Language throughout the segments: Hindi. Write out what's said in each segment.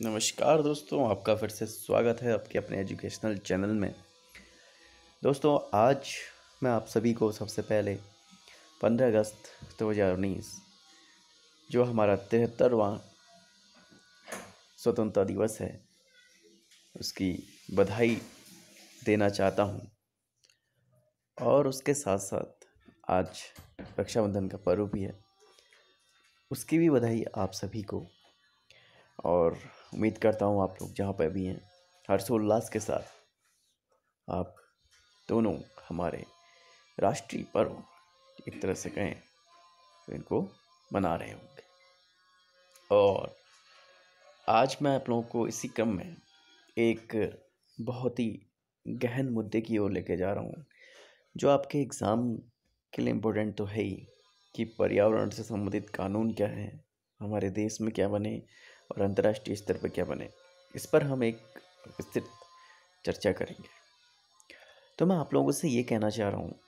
नमस्कार दोस्तों, आपका फिर से स्वागत है आपके अपने एजुकेशनल चैनल में। दोस्तों, आज मैं आप सभी को सबसे पहले 15 अगस्त 2019 जो हमारा तिहत्तरवा स्वतंत्रता दिवस है, उसकी बधाई देना चाहता हूँ। और उसके साथ साथ आज रक्षाबंधन का पर्व भी है, उसकी भी बधाई आप सभी को और उम्मीद करता हूँ आप लोग जहाँ पर भी हैं, हर्षोल्लास के साथ आप दोनों हमारे राष्ट्रीय पर्व एक तरह से कहें तो इनको मना रहे होंगे। और आज मैं आप लोगों को इसी क्रम में एक बहुत ही गहन मुद्दे की ओर लेके जा रहा हूँ, जो आपके एग्ज़ाम के लिए इम्पोर्टेंट तो है ही कि पर्यावरण से संबंधित कानून क्या है, हमारे देश में क्या बने और अंतर्राष्ट्रीय स्तर पर क्या बने, इस पर हम एक विस्तृत चर्चा करेंगे। तो मैं आप लोगों से ये कहना चाह रहा हूँ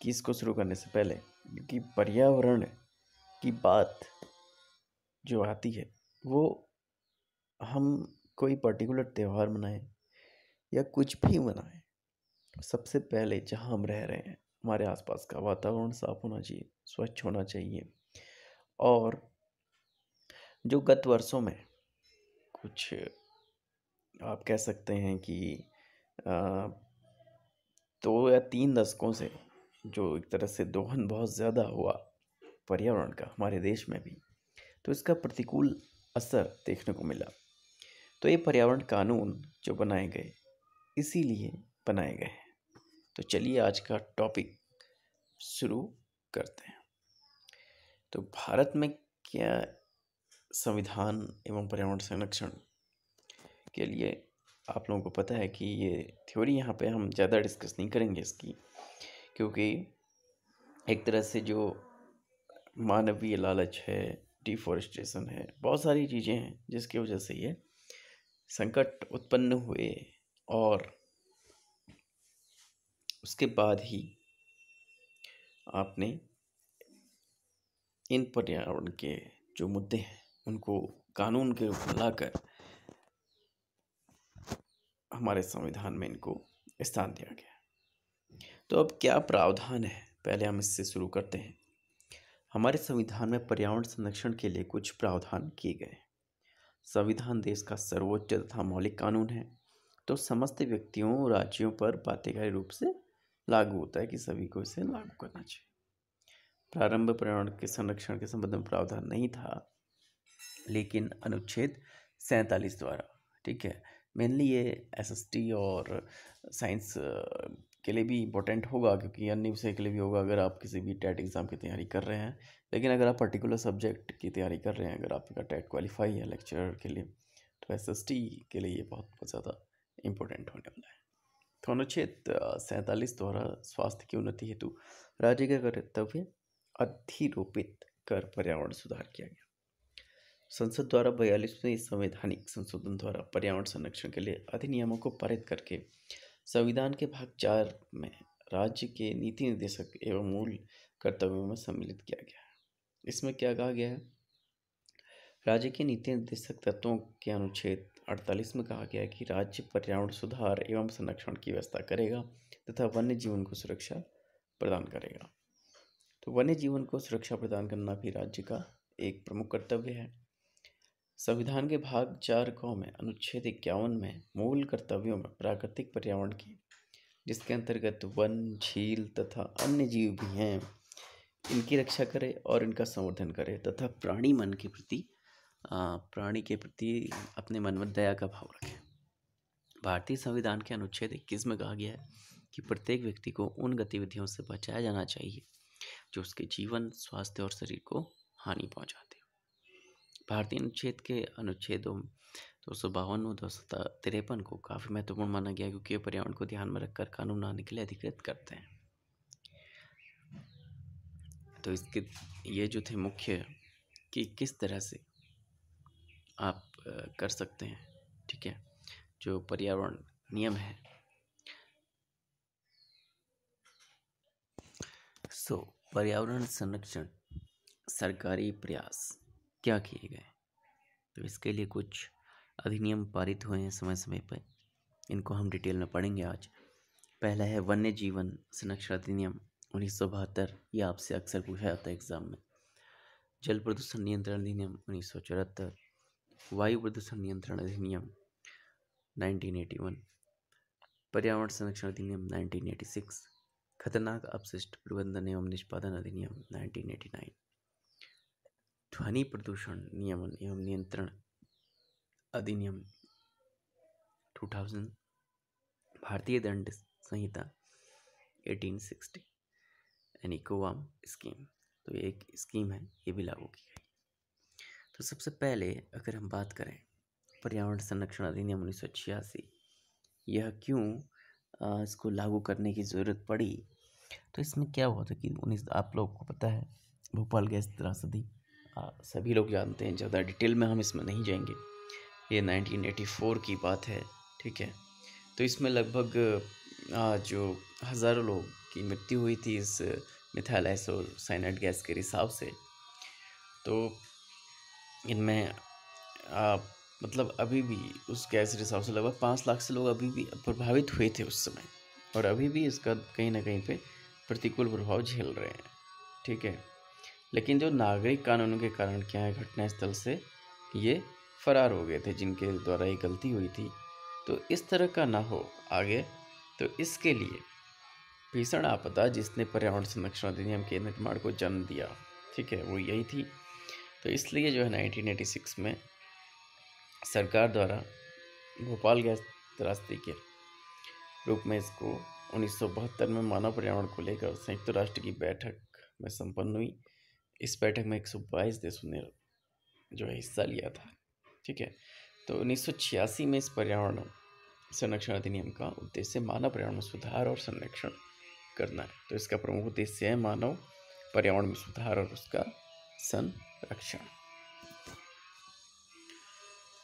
कि इसको शुरू करने से पहले, क्योंकि पर्यावरण की बात जो आती है, वो हम कोई पर्टिकुलर त्यौहार मनाएँ या कुछ भी मनाएँ, सबसे पहले जहाँ हम रह रहे हैं, हमारे आसपास का वातावरण साफ़ होना चाहिए, स्वच्छ होना चाहिए और जो गत वर्षों में कुछ आप कह सकते हैं कि दो तो या तीन दशकों से जो एक तरह से दोहन बहुत ज़्यादा हुआ पर्यावरण का, हमारे देश में भी तो इसका प्रतिकूल असर देखने को मिला। तो ये पर्यावरण कानून जो बनाए गए, इसीलिए बनाए गए हैं। तो चलिए आज का टॉपिक शुरू करते हैं। तो भारत में क्या संविधान एवं पर्यावरण संरक्षण के लिए आप लोगों को पता है कि ये थ्योरी यहाँ पे हम ज़्यादा डिस्कस नहीं करेंगे इसकी, क्योंकि एक तरह से जो मानवीय लालच है डिफॉरेस्टेशन है, बहुत सारी चीज़ें हैं जिसकी वजह से ये संकट उत्पन्न हुए और उसके बाद ही आपने इन पर्यावरण के जो मुद्दे हैं उनको कानून के रूप में लाकर हमारे संविधान में इनको स्थान दिया गया। तो अब क्या प्रावधान है? पहले हम इससे शुरू करते हैं। हमारे संविधान में पर्यावरण संरक्षण के लिए कुछ प्रावधान किए गए संविधान देश का सर्वोच्च तथा मौलिक कानून है। तो समस्त व्यक्तियों राज्यों पर बाध्यकारी रूप से लागू होता है कि सभी को इसे लागू करना चाहिए। प्रारंभ पर्यावरण के संरक्षण के संबंध में प्रावधान नहीं था। लेकिन अनुच्छेद सैंतालीस द्वारा, ठीक है? मेनली ये एसएसटी और साइंस के लिए भी इम्पोर्टेंट होगा, क्योंकि अन्य विषय के लिए भी होगा, अगर आप किसी भी टेट एग्ज़ाम की तैयारी कर रहे हैं। लेकिन अगर आप पर्टिकुलर सब्जेक्ट की तैयारी कर रहे हैं, अगर आपका टेट क्वालिफाई है लेक्चरर के लिए तो एसएसटी के लिए ये बहुत बहुत ज़्यादा इम्पोर्टेंट होने वाला है। तो अनुच्छेद सैंतालीस द्वारा स्वास्थ्य की उन्नति हेतु राज्य का कर्तव्य अधिरोपित कर पर्यावरण सुधार किया गया। संसद द्वारा बयालीसवें संवैधानिक संशोधन द्वारा पर्यावरण संरक्षण के लिए अधिनियमों को पारित करके संविधान के भाग चार में राज्य के नीति निर्देशक एवं मूल कर्तव्यों में सम्मिलित किया गया है। इसमें क्या कहा गया है? राज्य के नीति निर्देशक तत्वों के अनुच्छेद अड़तालीस में कहा गया है कि राज्य पर्यावरण सुधार एवं संरक्षण की व्यवस्था करेगा तथा वन्य जीवन को सुरक्षा प्रदान करेगा। तो वन्य जीवन को सुरक्षा प्रदान करना भी राज्य का एक प्रमुख कर्तव्य है। संविधान के भाग चार कौ में अनुच्छेद इक्यावन में मूल कर्तव्यों में प्राकृतिक पर्यावरण की, जिसके अंतर्गत वन, झील तथा अन्य जीव भी हैं, इनकी रक्षा करें और इनका संवर्धन करे तथा प्राणी मन के प्रति प्राणी के प्रति अपने मन में दया का भाव रखें। भारतीय संविधान के अनुच्छेद इक्कीस में कहा गया है कि प्रत्येक व्यक्ति को उन गतिविधियों से बचाया जाना चाहिए, जो उसके जीवन, स्वास्थ्य और शरीर को हानि पहुंचाते हो। भारतीय अनुच्छेद के अनुच्छेदों दो सौ बावन और दो सौ तिरपन को काफ़ी महत्वपूर्ण माना गया क्योंकि ये पर्यावरण को ध्यान में रखकर कानून आने के लिए अधिकृत करते हैं। तो इसके ये जो थे मुख्य कि किस तरह से आप कर सकते हैं ठीक है जो पर्यावरण नियम है। सो so, पर्यावरण संरक्षण सरकारी प्रयास। क्या किए गए? तो इसके लिए कुछ अधिनियम पारित हुए हैं समय समय पर। इनको हम डिटेल में पढ़ेंगे आज। पहला है वन्य जीवन संरक्षण अधिनियम उन्नीस सौ बहत्तर यह आपसे अक्सर पूछा जाता है एग्ज़ाम में। जल प्रदूषण नियंत्रण अधिनियम उन्नीस सौ चौहत्तर, वायु प्रदूषण नियंत्रण अधिनियम 1981 पर्यावरण संरक्षण अधिनियम 1986 खतरनाक अपशिष्ट प्रबंधन एवं निष्पादन अधिनियम 1989 ध्वनि प्रदूषण नियमन एवं नियंत्रण अधिनियम 2000 भारतीय दंड संहिता 1860 यानी कोवाम स्कीम तो ये एक स्कीम है, ये भी लागू की गई। तो सबसे पहले अगर हम बात करें पर्यावरण संरक्षण अधिनियम उन्नीस सौ छियासी, यह क्यों इसको लागू करने की ज़रूरत पड़ी? तो इसमें क्या हुआ था कि उन्नीस, आप लोग को पता है, भोपाल गैस त्रासदी सभी लोग जानते हैं, ज़्यादा डिटेल में हम इसमें नहीं जाएँगे। ये 1984 की बात है, ठीक है? तो इसमें लगभग जो हज़ारों लोग की मृत्यु हुई थी इस मिथाइल साइनाइड गैस के रिसाव से। तो इनमें मतलब अभी भी उस गैस रिसाव से लगभग पाँच लाख से लोग अभी भी प्रभावित हुए थे उस समय। और अभी भी इसका कहीं ना कहीं पे प्रतिकूल प्रभाव झेल रहे हैं, ठीक है? लेकिन जो नागरिक कानूनों के कारण क्या है घटनास्थल से, ये फरार हो गए थे, जिनके द्वारा ये गलती हुई थी। तो इस तरह का ना हो आगे तो इसके लिए भीषण आपदा जिसने पर्यावरण संरक्षण अधिनियम के निर्माण को जन्म दिया, ठीक है, वो यही थी। तो इसलिए जो है 1986 में सरकार द्वारा भोपाल गैस त्रासदी के रूप में इसको उन्नीस सौ बहत्तर में मानव पर्यावरण को लेकर संयुक्त राष्ट्र की बैठक में संपन्न हुई। इस बैठक में 122 देशों ने जो है हिस्सा लिया था, ठीक है? तो उन्नीस सौ छियासी में इस पर्यावरण संरक्षण अधिनियम का उद्देश्य मानव पर्यावरण में सुधार और संरक्षण करना है। तो इसका प्रमुख उद्देश्य है मानव पर्यावरण में सुधार और उसका संरक्षण।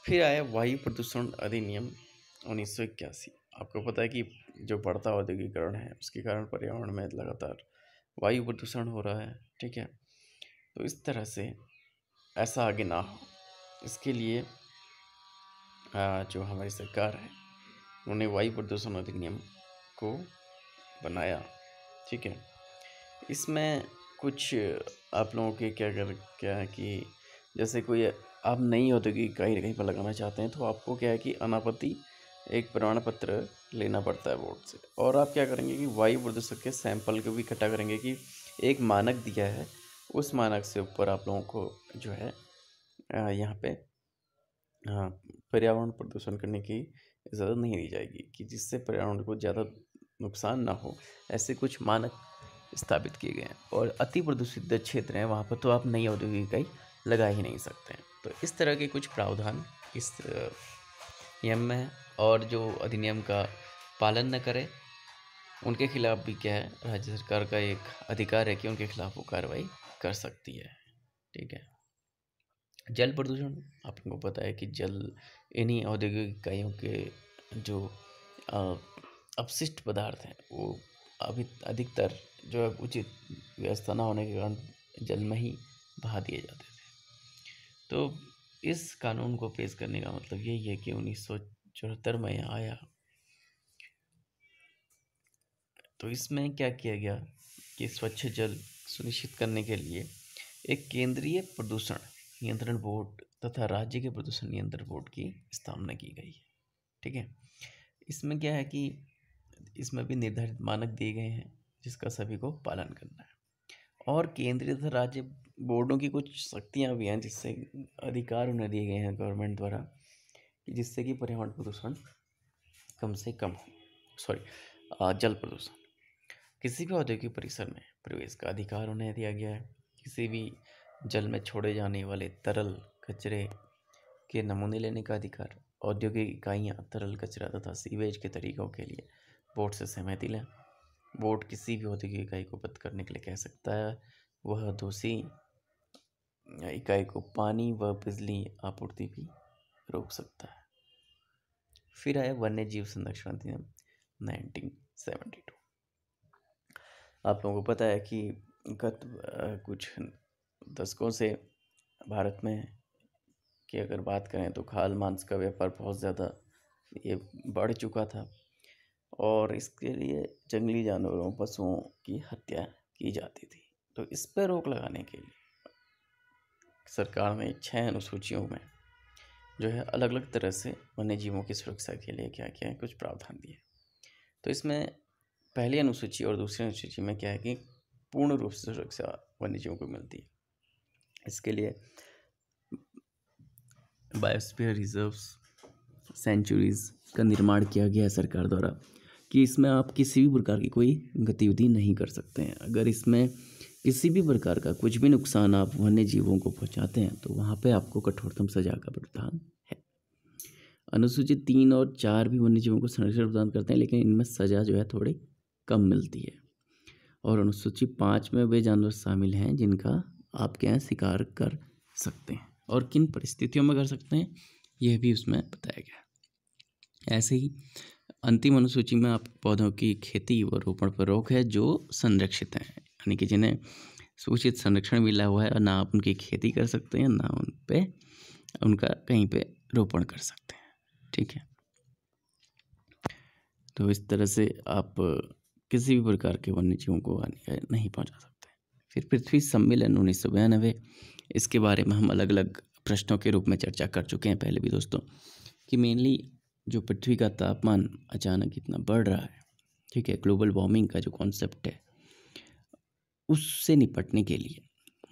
फिर आया वायु प्रदूषण अधिनियम उन्नीस सौ इक्यासी। आपको पता है कि जो बढ़ता औद्योगिकरण है, उसके कारण पर्यावरण में लगातार वायु प्रदूषण हो रहा है, ठीक है? तो इस तरह से ऐसा आगे ना हो। इसके लिए जो हमारी सरकार है, उन्होंने वायु प्रदूषण अधिनियम को बनाया। ठीक है? इसमें कुछ आप लोगों के क्या कर, क्या है कि जैसे कोई आप नई औद्योगिक इकाई कहीं पर लगाना चाहते हैं तो आपको क्या है कि अनापति एक प्रमाण पत्र लेना पड़ता है बोर्ड से। और आप क्या करेंगे कि वायु प्रदूषक के सैंपल को भी इकट्ठा करेंगे कि एक मानक दिया है उस मानक से ऊपर आप लोगों को जो है यहाँ पे पर्यावरण प्रदूषण करने की इजाज़त नहीं दी जाएगी कि जिससे पर्यावरण को ज़्यादा नुकसान ना हो, ऐसे कुछ मानक स्थापित किए गए हैं। और अति प्रदूषित क्षेत्र हैं, वहाँ पर तो आप नई औद्योगिक इकाई लगा ही नहीं सकते हैं। तो इस तरह के कुछ प्रावधान इस नियम में और जो अधिनियम का पालन न करें, उनके खिलाफ भी क्या है, राज्य सरकार का एक अधिकार है कि उनके खिलाफ वो कार्रवाई कर सकती है, ठीक है? जल प्रदूषण, आपको पता है कि जल इन्हीं औद्योगिक इकाइयों के जो अपशिष्ट पदार्थ हैं, वो अभी अधिकतर जो है उचित व्यवस्था न होने के कारण जल में ही बहा दिए जाते थे। तो इस कानून को पेश करने का मतलब यही है कि उन्नीस सौ चौहत्तर में आया। तो इसमें क्या किया गया कि स्वच्छ जल सुनिश्चित करने के लिए एक केंद्रीय प्रदूषण नियंत्रण बोर्ड तथा राज्य के प्रदूषण नियंत्रण बोर्ड की स्थापना की गई है। ठीक है? इसमें क्या है कि इसमें भी निर्धारित मानक दिए गए हैं, जिसका सभी को पालन करना है। और केंद्रीय तथा राज्य बोर्डों की कुछ शक्तियाँ भी हैं, जिससे अधिकार उन्हें दिए गए हैं गवर्नमेंट द्वारा, जिससे कि पर्यावरण प्रदूषण कम से कम हो। सॉरी जल प्रदूषण। किसी भी औद्योगिक परिसर में प्रवेश का अधिकार उन्हें दिया गया है। किसी भी जल में छोड़े जाने वाले तरल कचरे के नमूने लेने का अधिकार औद्योगिक इकाइयाँ तरल कचरा तथा सीवेज के तरीकों के लिए बोर्ड से सहमति लें। बोर्ड किसी भी औद्योगिक इकाई को बंद करने के लिए कह सकता है, वह दोषी इकाई को पानी व बिजली आपूर्ति भी रोक सकता है। फिर आया वन्य जीव संरक्षण अधिनियम 1972 आप लोगों को पता है कि गत कुछ दशकों से भारत में की अगर बात करें तो खाल मांस का व्यापार बहुत ज़्यादा ये बढ़ चुका था और इसके लिए जंगली जानवरों, पशुओं की हत्या की जाती थी। तो इस पर रोक लगाने के लिए सरकार ने छः अनुसूचियों में जो है अलग अलग तरह से वन्य जीवों की सुरक्षा के लिए क्या क्या है कुछ प्रावधान दिए। तो इसमें पहली अनुसूची और दूसरी अनुसूची में क्या है कि पूर्ण रूप से सुरक्षा वन्य जीवों को मिलती है। इसके लिए बायोस्फीयर रिजर्व्स सेंचुरीज का निर्माण किया गया है सरकार द्वारा कि इसमें आप किसी भी प्रकार की कोई गतिविधि नहीं कर सकते हैं। अगर इसमें किसी भी प्रकार का कुछ भी नुकसान आप वन्य जीवों को पहुंचाते हैं तो वहाँ पे आपको कठोरतम सजा का प्रावधान है। अनुसूचित तीन और चार भी वन्य जीवों को संरक्षण प्रदान करते हैं, लेकिन इनमें सजा जो है थोड़ी कम मिलती है। और अनुसूची पाँच में वे जानवर शामिल हैं जिनका आप क्या शिकार कर सकते हैं और किन परिस्थितियों में कर सकते हैं, यह भी उसमें बताया गया ऐसे ही अंतिम अनुसूची में आप पौधों की खेती व रोपण पर रोक है जो संरक्षित हैं, यानी कि जिन्हें सूचित संरक्षण मिला हुआ है और ना आप उनकी खेती कर सकते हैं, ना उन पर उनका कहीं पे रोपण कर सकते हैं। ठीक है। तो इस तरह से आप किसी भी प्रकार के वन्य जीवों को हानि नहीं पहुँचा सकते। फिर पृथ्वी सम्मेलन उन्नीस सौ बयानबे इसके बारे में हम अलग अलग प्रश्नों के रूप में चर्चा कर चुके हैं पहले भी दोस्तों, कि मेनली जो पृथ्वी का तापमान अचानक इतना बढ़ रहा है, ठीक है ग्लोबल वार्मिंग का जो कॉन्सेप्ट है, उससे निपटने के लिए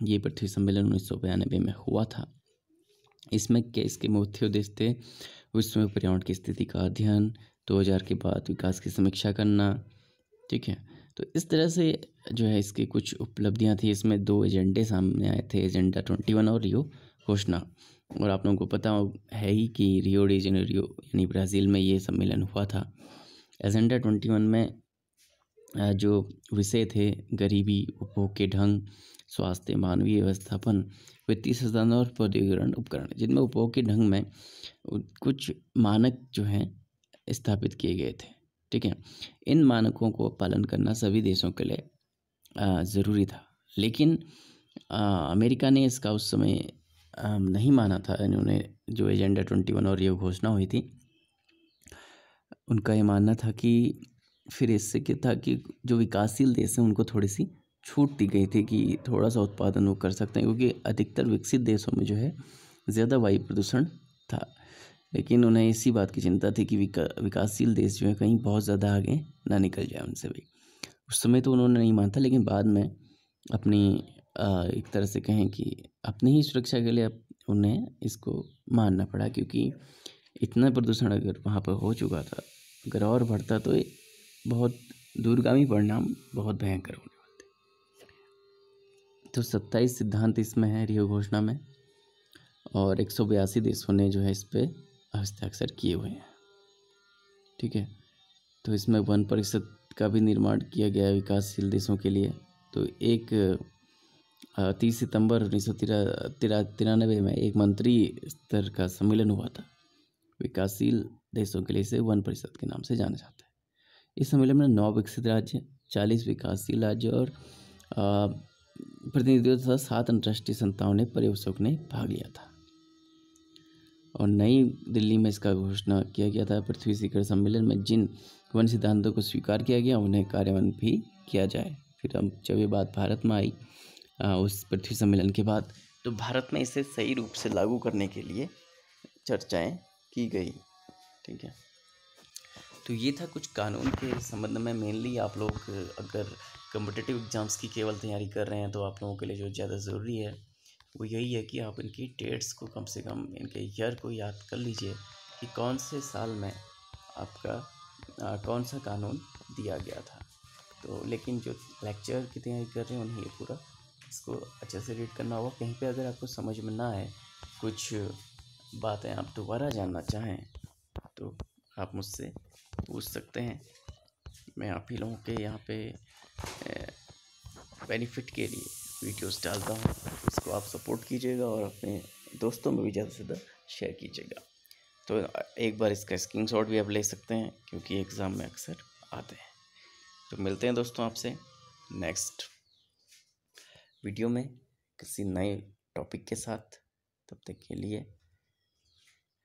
ये पृथ्वी सम्मेलन उन्नीस सौ में हुआ था। इसमें क्या इसके मुख्य उद्देश्य थे? विश्व में पर्यावरण की स्थिति का अध्ययन, दो हज़ार के बाद विकास की समीक्षा करना ठीक है। तो इस तरह से जो है इसकी कुछ उपलब्धियाँ थी। इसमें दो एजेंडे सामने आए थे, एजेंडा ट्वेंटी वन और रियो घोषणा। और आप लोगों को पता है, ही कि रियो डी जेनेरियो यानी ब्राज़ील में ये सम्मेलन हुआ था। एजेंडा ट्वेंटी वन में जो विषय थे, गरीबी, उपभोग के ढंग, स्वास्थ्य, मानवीय व्यवस्थापन, वित्तीय संसाधन और प्रौद्योगिकरण उपकरण, जिनमें उपभोग के ढंग में कुछ मानक जो हैं, स्थापित किए गए थे। ठीक है? इन मानकों को पालन करना सभी देशों के लिए ज़रूरी था। लेकिन आ, अमेरिका ने इसका उस समय नहीं माना था। इन्होंने जो एजेंडा ट्वेंटी वन और ये घोषणा हुई थी उनका ये मानना था कि फिर इससे क्या था कि जो विकासशील देश हैं उनको थोड़ी सी छूट दी गई थी कि थोड़ा सा उत्पादन वो कर सकते हैं क्योंकि अधिकतर विकसित देशों में जो है ज़्यादा वायु प्रदूषण था। लेकिन उन्हें इसी बात की चिंता थी कि विका, विकासशील देश जो है कहीं बहुत ज़्यादा आगे ना निकल जाए उनसे भी। उस समय तो उन्होंने नहीं माना था, लेकिन बाद में अपनी एक तरह से कहें कि अपनी ही सुरक्षा के लिए उन्हें इसको मानना पड़ा, क्योंकि इतना प्रदूषण अगर वहाँ पर हो चुका था, अगर और बढ़ता तो बहुत दूरगामी परिणाम बहुत भयंकर होने वाले तो सत्ताईस सिद्धांत इसमें है रियो घोषणा में, और एक सौ बयासी देशों ने जो है इस पर हस्ताक्षर किए हुए हैं। ठीक है? तो इसमें वन परिषद का भी निर्माण किया गया है विकासशील देशों के लिए। तो एक तीस सितंबर उन्नीस सौ तिरा तिरानवे में एक मंत्री स्तर का सम्मेलन हुआ था। विकासशील देशों के लिए इसे वन परिषद के नाम से जाना जाता है। इस सम्मेलन में नौ विकसित राज्य, चालीस विकासशील राज्य और प्रतिनिधियों तथा सात अंतर्राष्ट्रीय संस्थाओं ने पर्यवेक्षक ने भाग लिया था। और नई दिल्ली में इसका घोषणा किया गया था। पृथ्वी शिखर सम्मेलन में जिन वन सिद्धांतों को स्वीकार किया गया, उन्हें कार्यान्वयन भी किया जाए। फिर हम जब ये बात भारत में आई उस पृथ्वी सम्मेलन के बाद तो भारत में इसे सही रूप से लागू करने के लिए चर्चाएँ की गई। ठीक है? तो ये था कुछ कानून के संबंध में। मेनली आप लोग अगर कम्पटिटिव एग्ज़ाम्स की केवल तैयारी कर रहे हैं तो आप लोगों के लिए जो ज़्यादा ज़रूरी है वो यही है कि आप इनकी डेट्स को कम से कम इनके ईयर को याद कर लीजिए कि कौन से साल में आपका आ, कौन सा कानून दिया गया था। तो लेकिन जो लेक्चर की तैयारी कर रहे हैं उन्हें ये पूरा इसको अच्छे से रीड करना होगा। कहीं पे अगर आपको समझ में ना आए कुछ बातें आप दोबारा जानना चाहें तो आप मुझसे पूछ सकते हैं। मैं आप ही लोगों के यहाँ पे बेनिफिट के लिए वीडियोस डालता हूँ। इसको आप सपोर्ट कीजिएगा और अपने दोस्तों में भी ज़्यादा से ज़्यादा शेयर कीजिएगा। तो एक बार इसका स्क्रीन भी आप ले सकते हैं, क्योंकि एग्ज़ाम में अक्सर आते हैं। तो मिलते हैं दोस्तों आपसे नेक्स्ट वीडियो में किसी नए टॉपिक के साथ। तब तक के लिए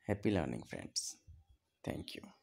happy learning friends thank you